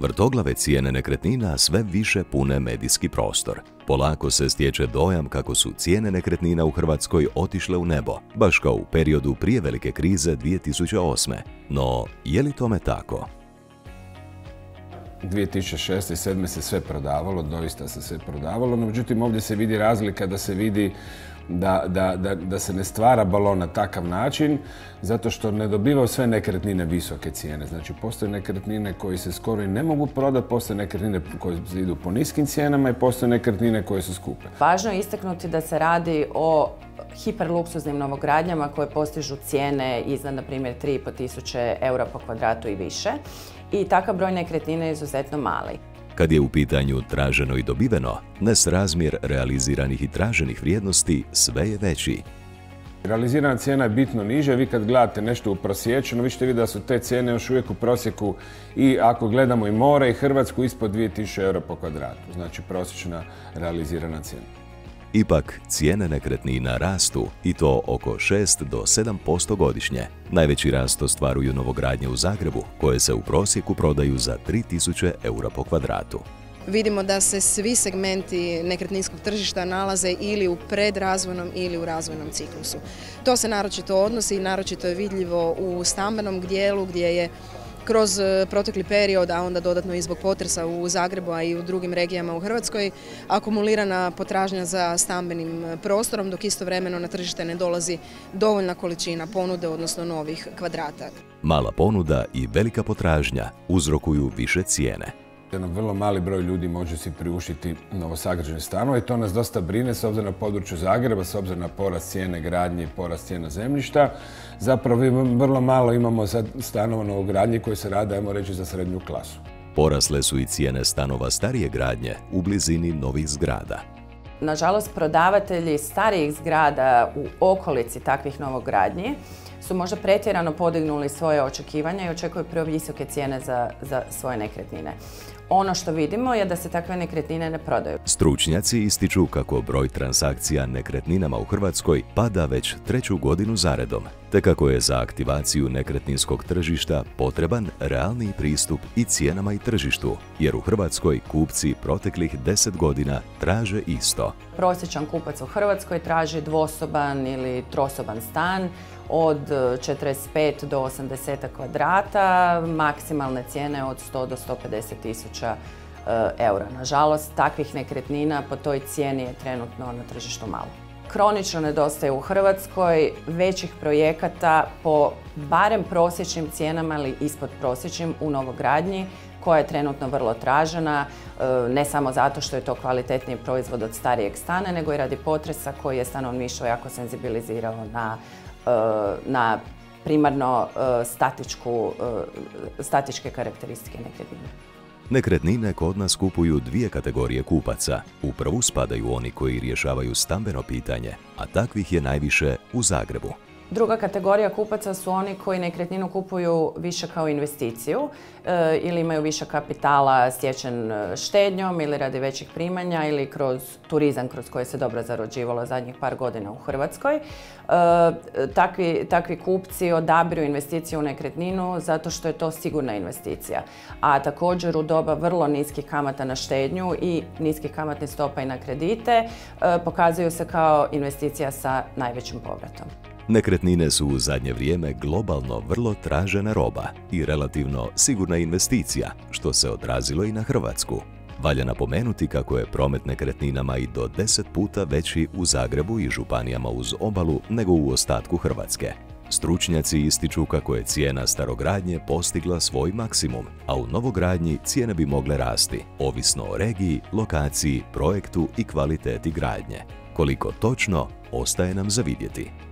Vrtoglave cijene nekretnina sve više pune medijski prostor. Polako se stječe dojam kako su cijene nekretnina u Hrvatskoj otišle u nebo, baš kao u periodu prije velike krize 2008. No, je li tome tako? 2006. i 2007. se sve prodavalo, doista se sve prodavalo, no međutim ovdje se vidi razlika da se vidi da, da, da, da se ne stvara balon na takav način, zato što ne dobivaju sve nekretnine visoke cijene. Znači, postoje nekretnine koje se skoro i ne mogu prodati, postoje nekretnine koje idu po niskim cijenama i postoje nekretnine koje su skupe. Važno je istaknuti da se radi o hiperluksuznim novogradnjama koje postižu cijene iznad, na primjer, 3,5 tisuće eura po kvadratu i više. I takav broj nekretnina je izuzetno mali. Kad je u pitanju traženo i dobiveno, nesrazmjer realiziranih i traženih vrijednosti sve je veći. Realizirana cijena je bitno niže, vi kad gledate nešto u prosječeno, vi ćete vidjeti da su te cijene još uvijek u prosjeku i ako gledamo i more i Hrvatsku ispod 2000 euro po kvadratu, znači prosječna realizirana cijena. Ipak, cijene nekretnina rastu i to oko 6 do 7% godišnje. Najveći rast ostvaruju novogradnje u Zagrebu, koje se u prosjeku prodaju za 3000 eura po kvadratu. Vidimo da se svi segmenti nekretninskog tržišta nalaze ili u predrazvojnom ili u razvojnom ciklusu. To se naročito odnosi i naročito je vidljivo u stambenom dijelu gdje je kroz e, protekli period, a onda dodatno i zbog potresa u Zagrebu, a i u drugim regijama u Hrvatskoj, akumulirana potražnja za stambenim prostorom, dok istovremeno na tržište ne dolazi dovoljna količina ponude, odnosno novih kvadrata. Mala ponuda i velika potražnja uzrokuju više cijene. Jedan vrlo mali broj ljudi može si priuštiti novosagrađene stanove i to nas dosta brine s obzirom na području Zagreba, s obzirom na porast cijene gradnje i porast cijena zemljišta. Zapravo vrlo malo imamo stanova novogradnje koje se rade, ajmo reći, za srednju klasu. Porasle su i cijene stanova starije gradnje u blizini novih zgrada. Nažalost, prodavatelji starijih zgrada u okolici takvih novogradnji su možda pretjerano podignuli svoje očekivanja i očekuju visoke cijene za, za svoje nekretnine. Ono što vidimo je da se takve nekretnine ne prodaju. Stručnjaci ističu kako broj transakcija nekretninama u Hrvatskoj pada već treću godinu zaredom, te kako je za aktivaciju nekretninskog tržišta potreban realni pristup i cijenama i tržištu, jer u Hrvatskoj kupci proteklih deset godina traže isto. Prosječan kupac u Hrvatskoj traži dvosoban ili trosoban stan od 45 do 80 kvadrata, maksimalne cijene od 100 do 150 tisuća e, eura. Nažalost, takvih nekretnina po toj cijeni je trenutno na tržištu malo. Kronično nedostaje u Hrvatskoj većih projekata po barem prosječnim cijenama ili ispod prosječnim u novogradnji koja je trenutno vrlo tražena, e, ne samo zato što je to kvalitetniji proizvod od starijeg stane, nego i radi potresa koji je stanovništvo jako senzibilizirao na E, na primarno e, statičku, statičke karakteristike nekretnine. Nekretnine kod nas kupuju dvije kategorije kupaca. U prvu spadaju oni koji rješavaju stambeno pitanje, a takvih je najviše u Zagrebu. Druga kategorija kupaca su oni koji nekretninu kupuju više kao investiciju e, ili imaju više kapitala stječen e, štednjom ili radi većih primanja ili kroz turizam kroz koje se dobro zarođivalo zadnjih par godina u Hrvatskoj. E, takvi, takvi kupci odabiru investiciju u nekretninu zato što je to sigurna investicija. A također u doba vrlo niskih kamata na štednju i niskih kamatnih stopa i na kredite pokazuju se kao investicija sa najvećim povratom. Nekretnine su u zadnje vrijeme globalno vrlo tražena roba i relativno sigurna investicija, što se odrazilo i na Hrvatsku. Valja napomenuti kako je promet nekretninama i do 10 puta veći u Zagrebu i županijama uz obalu nego u ostatku Hrvatske. Stručnjaci ističu kako je cijena starogradnje postigla svoj maksimum, a u novogradnji cijene bi mogle rasti, ovisno o regiji, lokaciji, projektu i kvaliteti gradnje. Koliko točno, ostaje nam za vidjeti.